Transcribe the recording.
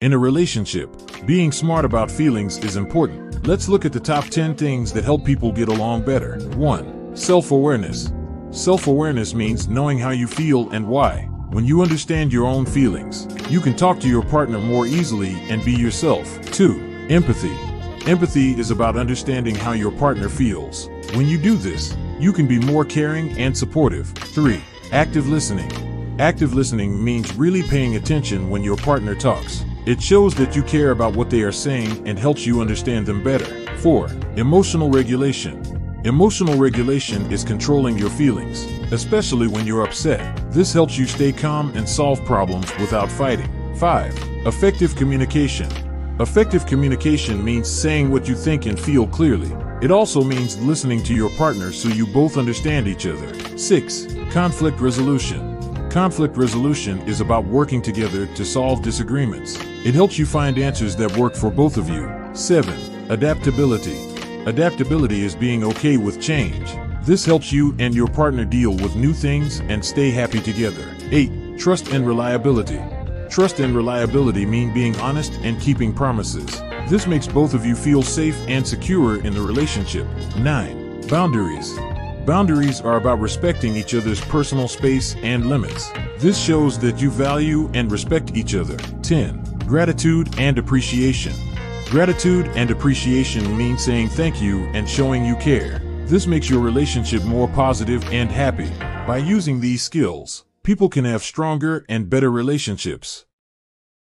In a relationship, being smart about feelings is important. Let's look at the top 10 things that help people get along better. 1. Self awareness. Self awareness means knowing how you feel and why. When you understand your own feelings, you can talk to your partner more easily and be yourself. 2. Empathy. Empathy is about understanding how your partner feels. When you do this, you can be more caring and supportive. 3. Active listening. Active listening means really paying attention when your partner talks. It shows that you care about what they are saying and helps you understand them better. 4. Emotional regulation. Emotional regulation is controlling your feelings, especially when you're upset. This helps you stay calm and solve problems without fighting. 5. Effective communication. Effective communication means saying what you think and feel clearly. It also means listening to your partner so you both understand each other. 6. Conflict resolution. Conflict resolution is about working together to solve disagreements. It helps you find answers that work for both of you. 7. Adaptability. Adaptability is being okay with change. This helps you and your partner deal with new things and stay happy together. 8. Trust and reliability. Trust and reliability mean being honest and keeping promises. This makes both of you feel safe and secure in the relationship. 9. Boundaries. Boundaries are about respecting each other's personal space and limits. This shows that you value and respect each other. 10. Gratitude and appreciation. Gratitude and appreciation mean saying thank you and showing you care. This makes your relationship more positive and happy. By using these skills, people can have stronger and better relationships.